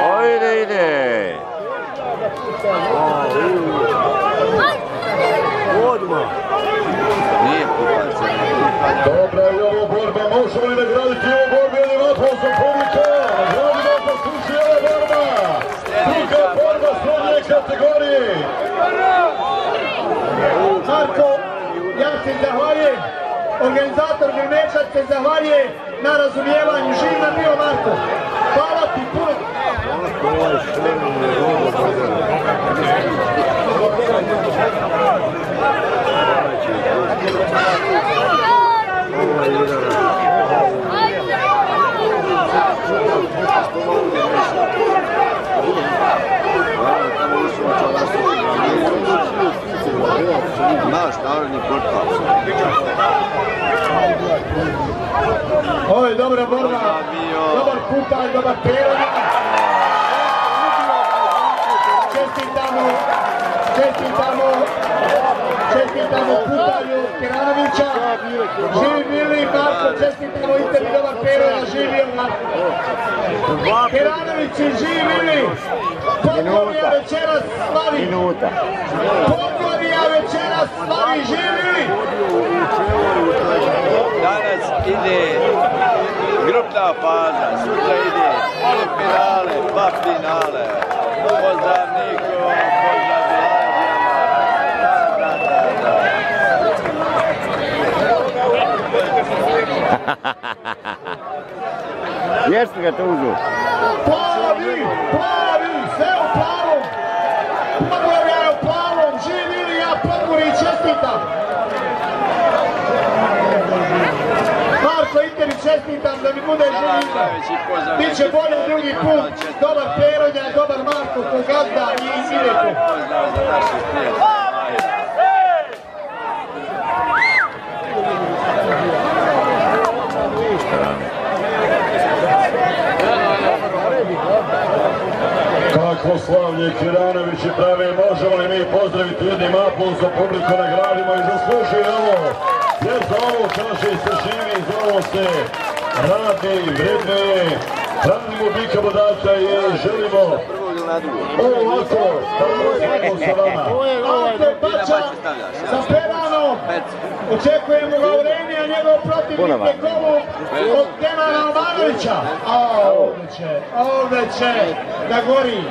O, ide, ide. Nije kupac, Dobra je ovo borba, možemo li nagraditi borbu ili vatvom za publika? Nagradimo za sluši ova borba. Druga borba srednje kategorije. Marko, ja se zahvaljujem. Organizator Grmečac se zahvaljuje na razumijevanju. Živ nam bio Marko. Naš narodni portal. Ovo je dobra borba. Dobar putalj, dobar peronja. Čestitamo, čestitamo, čestitamo putalju Keranovića. Živi bili Marko, čestitamo i tebi dobar peronja, živio Marko. Keranović i živi bili. Poglavija večeras slavi. Minuta. Poglavija večeras slavi, živi. Danas ide grupna faza, sutra ide polufinale, pa finale. Pozdrav Niko, pozdrav da. Jeste ga to uzu? Plavi, plavi, sve u plavom. Poglavlja je u plavom, živi li ja poguri i čestitam. Marko, i tebi čestitam da mi bude živi izbor. Najveći pozdrav Biće bolje drugi put, dobar Peronja, dobar Marko, ko gazda i prijatelje. Kakvo slavlje Kiranovići prave, možemo li mi pozdraviti jednim za publiku nagradimo i zaslužuje ovo. Jer za ovo kaže se živi, za ovo se radi, vredne je. Hranimo bika bodača i želimo ovako, tako svako sa vama. Ante Bača sa Peranom. Očekujemo ga u Reni, a njegov protivnik Golub od Kenana Omanovića. A ovdje će, ovdje će da gori.